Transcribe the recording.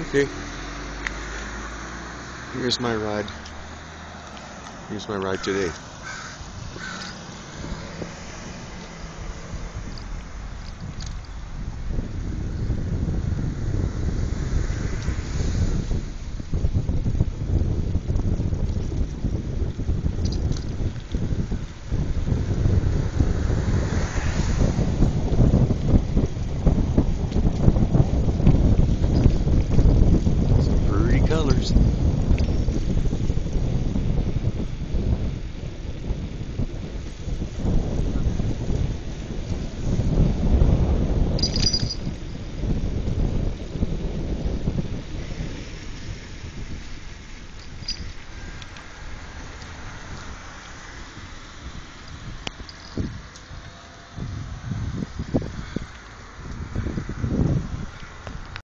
Okay. Here's my ride. Here's my ride today.